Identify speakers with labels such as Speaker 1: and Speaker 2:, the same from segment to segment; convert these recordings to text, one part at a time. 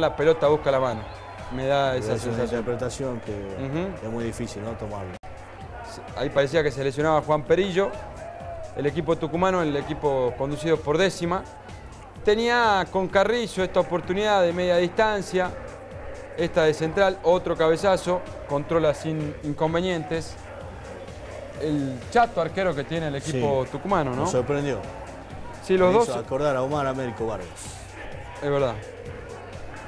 Speaker 1: la pelota busca la mano. Me da esa
Speaker 2: es una interpretación que es muy difícil ¿no? tomarlo.
Speaker 1: Ahí parecía que se lesionaba Juan Perillo. El equipo tucumano, el equipo conducido por décima, tenía con Carrizo esta oportunidad de media distancia, esta de central, otro cabezazo, controla sin inconvenientes. El chato arquero que tiene el equipo
Speaker 2: Sí.
Speaker 1: tucumano, ¿no?
Speaker 2: Sorprendió.
Speaker 1: Sí, los
Speaker 2: Me
Speaker 1: dos.
Speaker 2: hizo acordar a Omar Américo Vargas.
Speaker 1: Es verdad.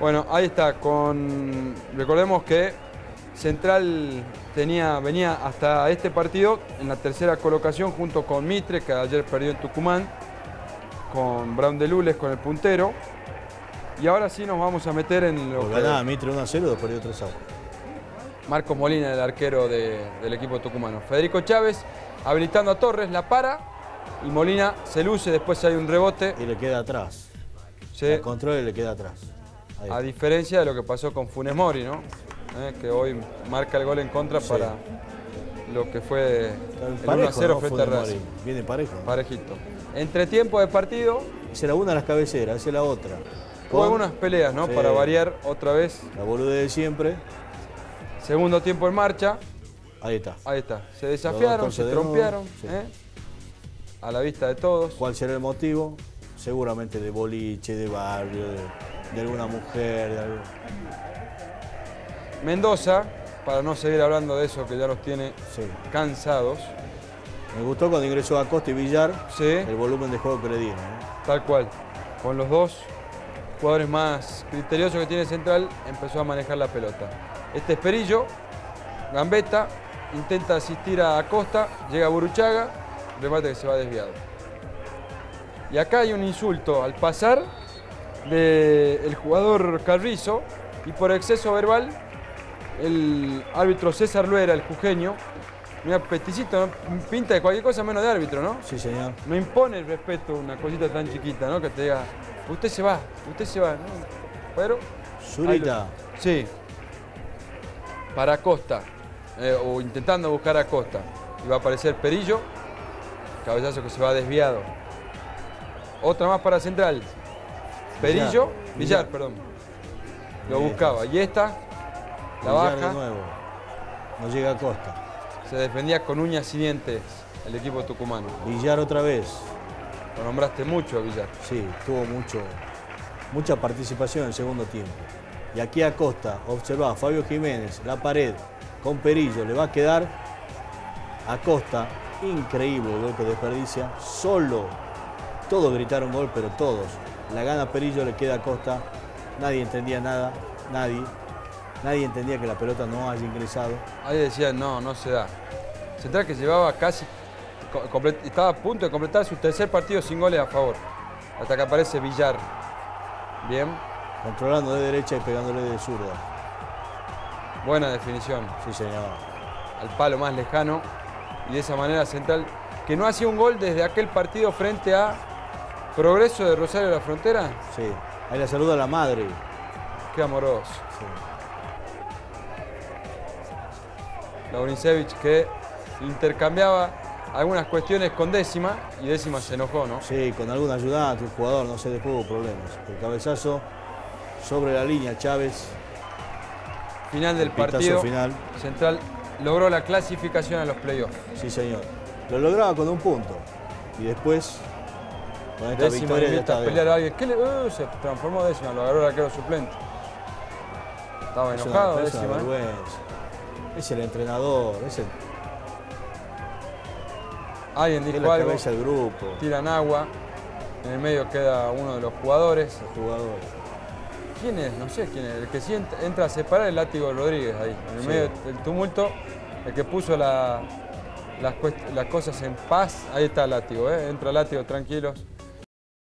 Speaker 1: Bueno, ahí está. Con recordemos que Central tenía, venía hasta este partido en la tercera colocación junto con Mitre, que ayer perdió en Tucumán, con Brown de Lules con el puntero. Y ahora sí nos vamos a meter en lo que
Speaker 2: ganaba Mitre 1 a 0, después perdió 3 a 1.
Speaker 1: Marcos Molina, el arquero de- del equipo tucumano. Federico Chávez habilitando a Torres, la para y Molina se luce, después hay un rebote.
Speaker 2: Y le queda atrás.
Speaker 1: Sí.
Speaker 2: El control y le queda atrás.
Speaker 1: A diferencia de lo que pasó con Funes Mori, ¿no? Eh, que hoy marca el gol en contra
Speaker 2: Sí.
Speaker 1: para lo que fue el
Speaker 2: parejo,
Speaker 1: 1 a 0
Speaker 2: ¿no?
Speaker 1: frente a Racing.
Speaker 2: Viene parejo. ¿no?
Speaker 1: Parejito. Entre tiempo de partido,
Speaker 2: Esa era una de las cabeceras, es la otra.
Speaker 1: hubo
Speaker 2: Con
Speaker 1: algunas peleas, ¿no?
Speaker 2: Sí.
Speaker 1: Para variar otra vez.
Speaker 2: La boludez de siempre.
Speaker 1: Segundo tiempo en marcha.
Speaker 2: Ahí está.
Speaker 1: Ahí está. Se desafiaron, se trompearon.
Speaker 2: sí.
Speaker 1: ¿eh? A la vista de todos.
Speaker 2: ¿Cuál será el motivo? Seguramente de boliche, de barrio, de, de alguna mujer, de algo.
Speaker 1: Mendoza, para no seguir hablando de eso que ya nos tiene
Speaker 2: Sí.
Speaker 1: cansados.
Speaker 2: Me gustó cuando ingresó Acosta y Villar
Speaker 1: Sí.
Speaker 2: el volumen de juego que le dieron. ¿no?
Speaker 1: Tal cual. Con los dos jugadores más criteriosos que tiene Central, empezó a manejar la pelota. Este es Perillo, Gambetta, intenta asistir a Acosta, llega Buruchaga, remate que se va desviado. Y acá hay un insulto al pasar del jugador Carrizo y por exceso verbal el árbitro César Luera, el jujeño, mira, peticito, ¿no? pinta de cualquier cosa menos de árbitro, ¿no?
Speaker 2: Sí, señor.
Speaker 1: No impone el respeto una cosita tan chiquita, ¿no? Que te diga, usted se va, usted se va, ¿no? Pero.
Speaker 2: Zurita.
Speaker 1: lo- Sí. Para Costa. eh, o intentando buscar a Costa. Y va a aparecer Perillo. Cabezazo que se va desviado. Otra más para Central. Perillo.
Speaker 2: Villar,
Speaker 1: perdón. Lo buscaba. Y esta. La
Speaker 2: Villar de
Speaker 1: baja.
Speaker 2: nuevo. No llega Acosta.
Speaker 1: Se defendía con uñas y dientes el equipo tucumano.
Speaker 2: Villar otra vez.
Speaker 1: Lo nombraste mucho, Villar.
Speaker 2: Sí, tuvo mucho, mucha participación en el segundo tiempo. Y aquí Acosta, observa Fabio Jiménez, la pared con Perillo, le va a quedar Acosta, increíble el gol que desperdicia, solo. Todos gritaron gol, pero todos. La gana Perillo, le queda a Acosta. Nadie entendía nada, nadie. Nadie entendía que la pelota no haya ingresado.
Speaker 1: Ahí decían, no, no se da. Central que llevaba casi, estaba a punto de completar su tercer partido sin goles a favor. Hasta que aparece Villar. Bien,
Speaker 2: Controlando de derecha y pegándole de zurda.
Speaker 1: buena definición.
Speaker 2: Sí, señor.
Speaker 1: Al palo más lejano. Y de esa manera Central, que no hacía un gol desde aquel partido frente a Progreso de Rosario de la Frontera.
Speaker 2: Sí. Ahí la saluda la madre.
Speaker 1: Qué amoroso.
Speaker 2: Sí.
Speaker 1: Laurincevich que intercambiaba algunas cuestiones con décima y décima se enojó, ¿no?
Speaker 2: Sí, con algún ayudante, un jugador, no sé, después hubo problemas. El cabezazo sobre la línea, Chávez,
Speaker 1: Final del partido.
Speaker 2: final.
Speaker 1: Central logró la clasificación a los playoffs.
Speaker 2: Sí, señor. Lo lograba con un punto. Y después, con esta
Speaker 1: Décima
Speaker 2: victoria
Speaker 1: invita
Speaker 2: está
Speaker 1: a pelear a alguien. ¿Qué le- uh, se transformó décima, lo agarró el arquero suplente. Estaba
Speaker 2: Es
Speaker 1: enojado
Speaker 2: una
Speaker 1: décima. ¿eh?
Speaker 2: Es el entrenador, es el,
Speaker 1: Alguien dijo algo,
Speaker 2: del grupo,
Speaker 1: tiran agua. En el medio queda uno de los jugadores.
Speaker 2: el jugador.
Speaker 1: ¿Quién es? No sé quién es. El que sí ent- entra a separar el látigo de Rodríguez ahí. En el
Speaker 2: Sí.
Speaker 1: medio del tumulto, el que puso la- las, las cosas en paz. Ahí está el látigo, ¿eh? Entra el látigo tranquilos.